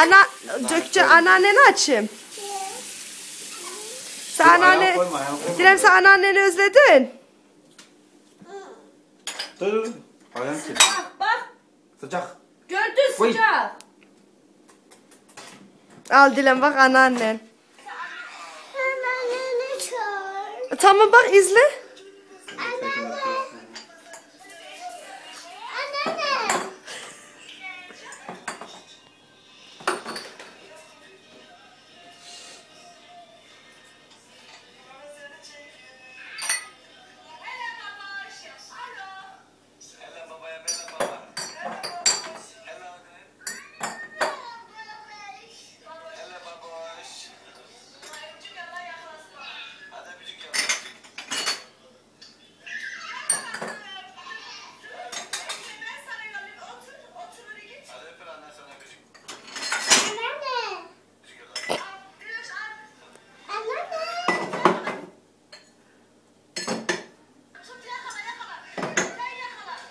Ana Gökçe anneanneni açayım. Sen anneanne. Dilem sen anneanneni özledin. Dur. Ayağını kes. Bak bak. Sıcak. Gördün Koy. sıcak. Al Dilem bak anneannen. Anneanneni çağır. Tamam bak izle.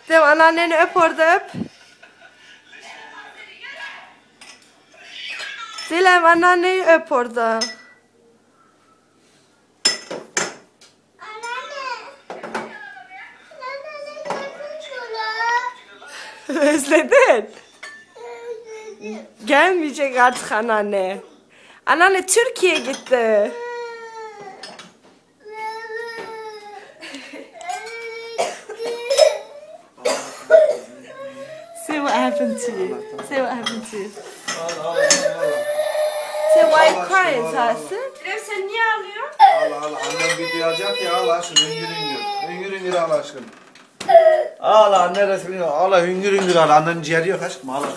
Dilem anneanneni öp orada öp. Dilem anneanneyi öp orada. Özledin. Gelmeyecek artık anneanne. Anneanne Türkiye gitti. Say what happened to you. Say what happened to you. Allah Allah Allah. Say why you crying. Tahsin? Dilem sen niye ağlıyorsun? Allah Allah. Annem bir duyacak ya Allah aşkına. Hüngür hüngür. Hüngür hüngür Allah aşkına. Allah anne resmini Allah hüngür hüngür Allah. Annenin ciğeri yok aşkım Allah.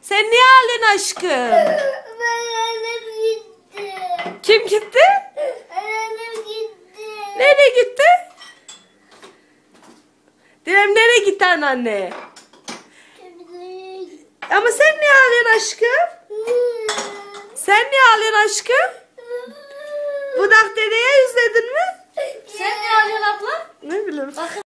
Sen niye ağlıyorsun aşkım? Anneannem gitti. Kim gitti? Anneannem gitti. Nereye gitti? Dilem nereye gitti anneanne? Ama sen niye ağlıyorsun aşkım? Sen niye ağlıyorsun aşkım? Budak dedeye özledin mi? Sen niye ağlıyorsun abla? Ne bileyim.